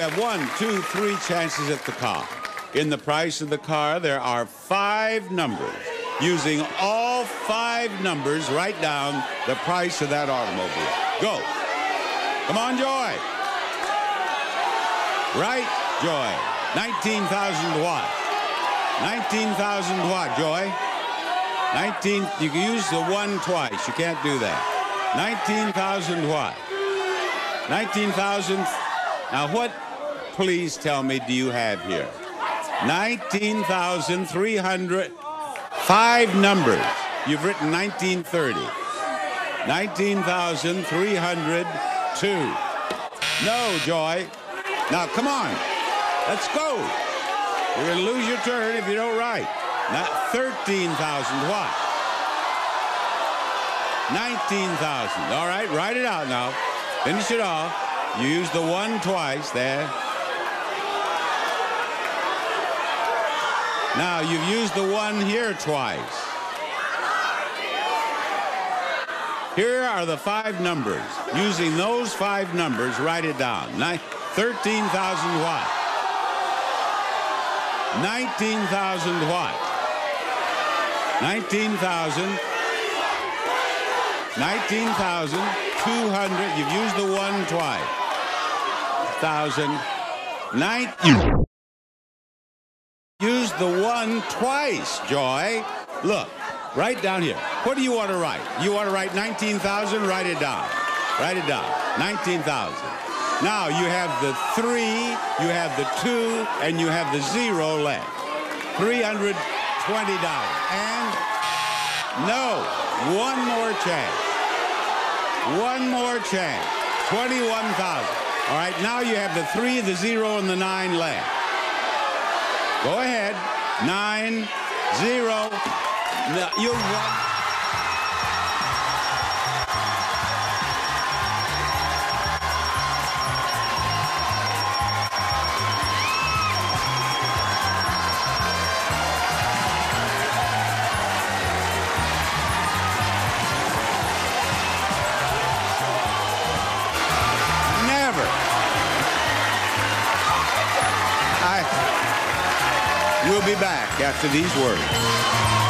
Have one, two, three chances at the car. In the price of the car, there are five numbers. Using all five numbers, write down the price of that automobile. Go. Come on, Joy. Right, Joy. 19,000 watt. 19,000 watt, Joy. 19, you can use the one twice. You can't do that. 19,000 watt. 19,000. Now, what, please tell me, do you have here? 19,300. Five numbers. You've written 1930. 19,302. No, Joy. Now, come on. Let's go. You're going to lose your turn if you don't write. Not 13,000 what? 19,000. All right, write it out now. Finish it off. You use the one twice there. Now, you've used the one here twice. Here are the five numbers. Using those five numbers, write it down. 13,000 watt. 19,000 watt. 19,000. 19,200. You've used the one twice. 1,000. 19 twice, Joy. Look, right down here. What do you want to write? You want to write 19,000? Write it down. Write it down. 19,000. Now you have the three, you have the two, and you have the zero left. $320. And no, one more chance. One more chance. 21,000. All right, now you have the three, the zero, and the nine left. Go ahead. Nine, zero. No, you won. We'll be back after these words.